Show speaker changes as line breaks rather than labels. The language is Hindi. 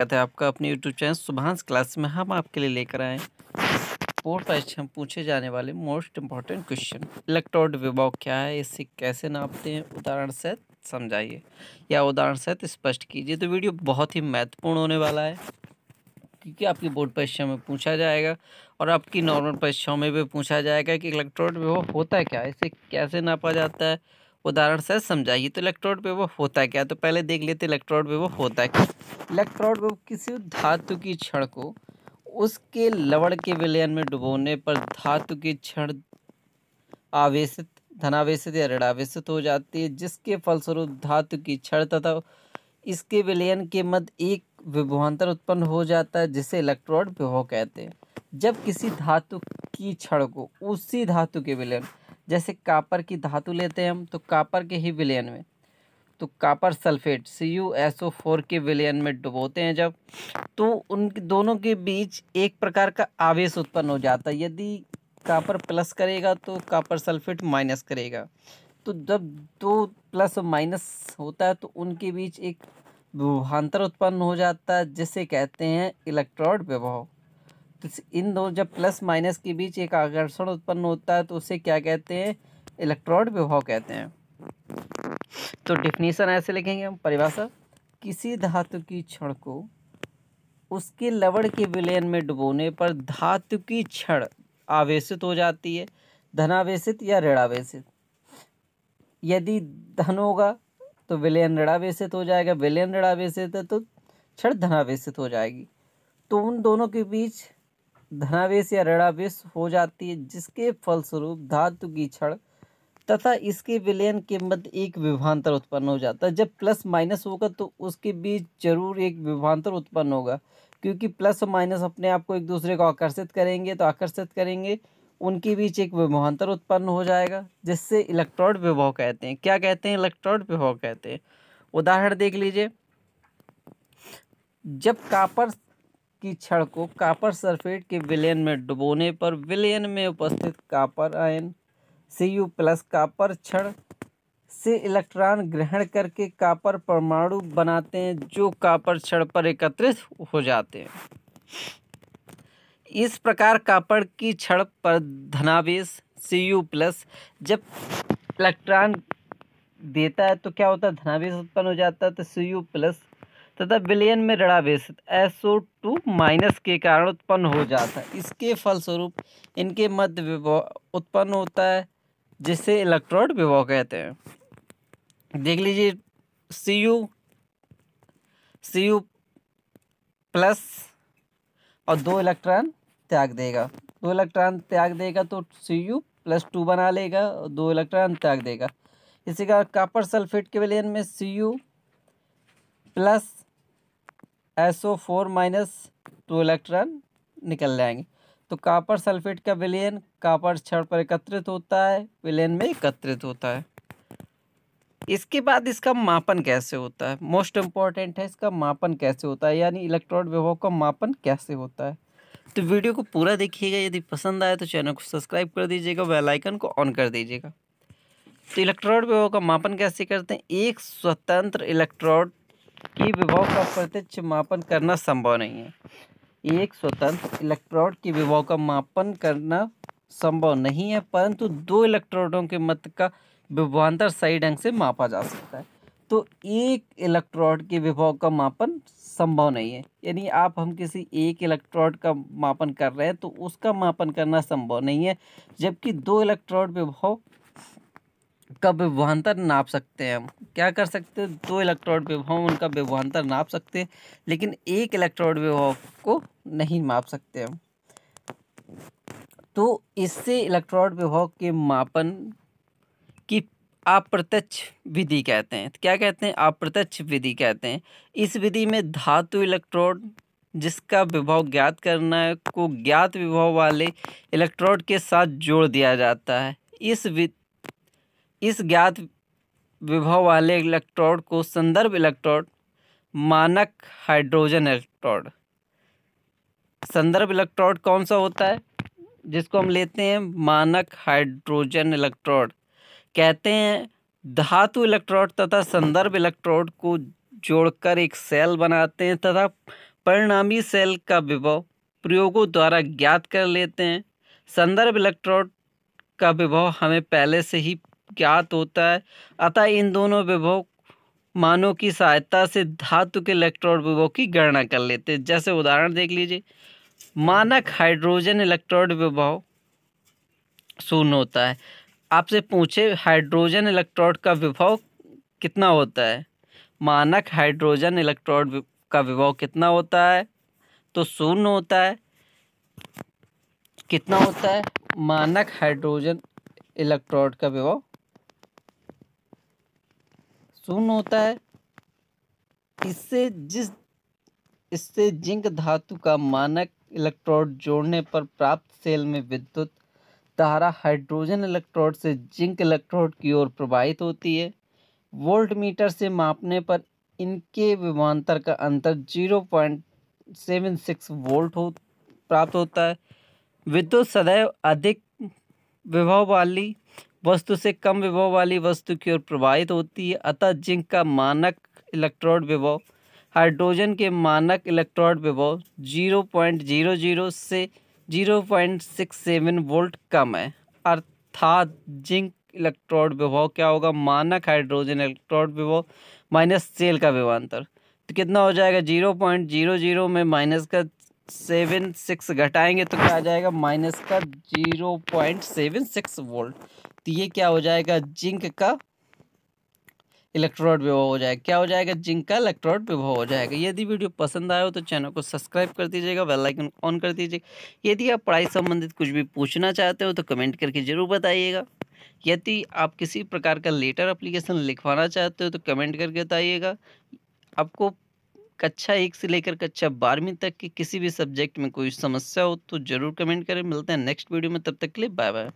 स्वागत है आपका अपने यूट्यूब चैनल सुभाष क्लास में। हम आपके लिए लेकर आए बोर्ड परीक्षा में पूछे जाने वाले मोस्ट इंपॉर्टेंट क्वेश्चन, इलेक्ट्रोड विभाव क्या है? इसे कैसे नापते हैं? उदाहरण से समझाइए या उदाहरण से स्पष्ट कीजिए। तो वीडियो बहुत ही महत्वपूर्ण होने वाला है, क्योंकि आपकी बोर्ड परीक्षा में पूछा जाएगा और आपकी नॉर्मल परीक्षाओं में भी पूछा जाएगा कि इलेक्ट्रोड विभाव होता है? क्या इसे कैसे नापा जाता है? उदाहरण से समझाइए तो इलेक्ट्रोड विभव होता है क्या? तो पहले देख लेते इलेक्ट्रोड विभव होता है क्या? इलेक्ट्रोड विभव किसी धातु की क्षण को उसके लवण के विलयन में डुबोने पर धातु की क्षण आवेशित, धनावेशित या ऋणावेशित हो जाती है, जिसके फलस्वरूप धातु की क्षण तथा इसके विलयन के मध्य एक विभवांतर उत्पन्न हो जाता है, जिसे इलेक्ट्रोड विभव कहते हैं। जब किसी धातु की क्षण को उसी धातु के विलयन जैसे कापर की धातु लेते हैं हम तो कापर के ही विलयन में। तो copper sulphate C U S O four के विलयन में डुबोते हैं जब तो उन दोनों के बीच एक प्रकार का आवेश उत्पन्न हो जाता है। यदि कापर प्लस करेगा तो कापर सल्फेट माइनस करेगा। तो जब दो प्लस माइनस होता है तो उनके बीच एक विभांतर उत्पन्न हो जाता है, जिसे कहते हैं इलेक्ट्रोड विभव। तो इन दो जब प्लस माइनस के बीच एक आकर्षण उत्पन्न होता है तो उसे क्या कहते हैं? इलेक्ट्रोड विभव कहते हैं। तो डिफिनीशन ऐसे लिखेंगे हम, परिभाषा। किसी धातु की क्षण को उसके लवण के विलयन में डुबोने पर धातु की क्षण आवेशित हो जाती है, धनावेशित या ऋणावेशित। यदि धन होगा तो विलयन ऋणावेशित हो जाएगा, विलयन ऋणावेशित है तो क्षण धनावेशित हो जाएगी। तो उन दोनों के बीच धनावेश या ऋणावेश हो जाती है, जिसके फलस्वरूप धातु की क्षण तथा इसके विलयन के मध्य एक विभांतर उत्पन्न हो जाता है। जब प्लस माइनस होगा तो उसके बीच ज़रूर एक विभांतर उत्पन्न होगा, क्योंकि प्लस और माइनस अपने आप को एक दूसरे को आकर्षित करेंगे तो आकर्षित करेंगे, उनके बीच एक विभांतर उत्पन्न हो जाएगा, जिससे इलेक्ट्रॉड विभव कहते हैं। क्या कहते हैं इलेक्ट्रॉड विभव कहते हैं? उदाहरण देख लीजिए। जब कापर की क्षण को कापर सल्फेट के विलयन में डुबोने पर विलयन में उपस्थित copper ion C U plus copper क्षण से इलेक्ट्रॉन ग्रहण करके कापर परमाणु बनाते हैं, जो कापर क्षण पर एकत्रित हो जाते हैं। इस प्रकार कापर की क्षण पर धनावेश सी यू प्लस जब इलेक्ट्रॉन देता है तो क्या होता है? धनावेश उत्पन्न हो जाता है तो सी यू प्लस तथा विलयन में ऋणावेश एसओ टू माइनस के कारण उत्पन्न हो जाता है। इसके फलस्वरूप इनके मध्य विभव उत्पन्न होता है, जिसे इलेक्ट्रोड विभव कहते हैं। देख लीजिए C U C U plus और दो इलेक्ट्रॉन त्याग देगा। दो इलेक्ट्रॉन त्याग देगा तो सी यू प्लस टू बना लेगा और दो इलेक्ट्रॉन त्याग देगा। इसी का कापर सल्फेट के विलयन में C U plus S O four minus two electron निकल जाएँगे। तो कापर सल्फेट का विलयन कापर क्षण पर एकत्रित होता है, विलयन में एकत्रित होता है। इसके बाद इसका मापन कैसे होता है? मोस्ट इंपॉर्टेंट है, इसका मापन कैसे होता है? यानी इलेक्ट्रॉन विभव का मापन कैसे होता है? तो वीडियो को पूरा देखिएगा, यदि पसंद आए तो चैनल को सब्सक्राइब कर दीजिएगा, बेल आइकन को ऑन कर दीजिएगा। तो इलेक्ट्रोड विभव का मापन कैसे करते हैं? एक स्वतंत्र इलेक्ट्रोड की विभव का प्रत्यक्ष मापन करना संभव नहीं है। एक स्वतंत्र इलेक्ट्रोड की विभव का मापन करना संभव नहीं है, परंतु दो इलेक्ट्रोडों के मत का विभवांतर सही ढंग से मापा जा सकता है। तो एक इलेक्ट्रोड के विभव का मापन संभव नहीं है। यानी आप हम किसी एक इलेक्ट्रोड का मापन कर रहे हैं तो उसका मापन करना संभव नहीं है, जबकि दो इलेक्ट्रोड विभव का विभवांतर नाप सकते हैं हम? क्या कर सकते हैं? दो इलेक्ट्रोड विभव उनका विभवान्तर नाप सकते हैं, लेकिन एक इलेक्ट्रोड विभव को नहीं माप सकते हम। तो इससे इलेक्ट्रोड विभव के मापन की अप्रत्यक्ष विधि कहते हैं। क्या कहते हैं? अप्रत्यक्ष विधि कहते हैं। इस विधि में धातु इलेक्ट्रोड जिसका विभव ज्ञात करना है, को ज्ञात विभव वाले इलेक्ट्रोड के साथ जोड़ दिया जाता है। इस इस ज्ञात विभव वाले इलेक्ट्रोड को संदर्भ इलेक्ट्रोड, मानक हाइड्रोजन इलेक्ट्रोड। संदर्भ इलेक्ट्रोड कौन सा होता है? जिसको हम लेते हैं मानक हाइड्रोजन इलेक्ट्रोड। कहते हैं धातु इलेक्ट्रोड तथा संदर्भ इलेक्ट्रोड को जोड़कर एक सेल बनाते हैं तथा परिणामी सेल का विभव प्रयोगों द्वारा ज्ञात कर लेते हैं। संदर्भ इलेक्ट्रोड का विभव हमें पहले से ही ज्ञात होता है। अतः इन दोनों विभव मानों की सहायता से धातु के इलेक्ट्रोड विभव की गणना कर लेते हैं। जैसे उदाहरण देख लीजिए। मानक हाइड्रोजन इलेक्ट्रोड विभव शून्य होता है। आपसे पूछे, हाइड्रोजन इलेक्ट्रोड का विभव कितना होता है? मानक हाइड्रोजन इलेक्ट्रोड का विभव कितना होता है? तो शून्य होता है। कितना होता है? मानक हाइड्रोजन इलेक्ट्रोड का विभव शून्य होता है। इससे जिस, इससे जिंक धातु का मानक इलेक्ट्रोड जोड़ने पर प्राप्त सेल में विद्युत धारा हाइड्रोजन इलेक्ट्रोड से जिंक इलेक्ट्रोड की ओर प्रवाहित होती है। वोल्ट मीटर से मापने पर इनके विमांतर का अंतर zero point seven six volt हो, प्राप्त होता है। विद्युत सदैव अधिक विभव वाली वस्तु से कम विभव वाली वस्तु की ओर प्रवाहित होती है, अतः जिंक का मानक इलेक्ट्रोड विभव, हाइड्रोजन के मानक इलेक्ट्रोड विभव ज़ीरो पॉइंट ज़ीरो ज़ीरो से zero point six seven volt कम है। अर्थात जिंक इलेक्ट्रोड विभव क्या होगा? मानक हाइड्रोजन इलेक्ट्रोड विभव माइनस सेल का विभवांतर। तो कितना हो जाएगा? ज़ीरो पॉइंट ज़ीरो ज़ीरो में माइनस का सेवन सिक्स घटाएँगे तो क्या आ जाएगा? माइनस का zero point seven six volt. तो ये क्या हो जाएगा? जिंक का इलेक्ट्रोड विभव हो जाएगा। क्या हो जाएगा? जिंक का इलेक्ट्रोड विभव हो जाएगा। यदि वीडियो पसंद आए हो तो चैनल को सब्सक्राइब कर दीजिएगा, बेल आइकन ऑन कर दीजिएगा। यदि आप पढ़ाई संबंधित कुछ भी पूछना चाहते हो तो कमेंट करके ज़रूर बताइएगा। यदि आप किसी प्रकार का लेटर अप्लीकेशन लिखवाना चाहते हो तो कमेंट करके बताइएगा। आपको कक्षा एक से लेकर कक्षा बारहवीं तक के किसी भी सब्जेक्ट में कोई समस्या हो तो ज़रूर कमेंट करें। मिलते हैं नेक्स्ट वीडियो में। तब तक के लिए बाय बाय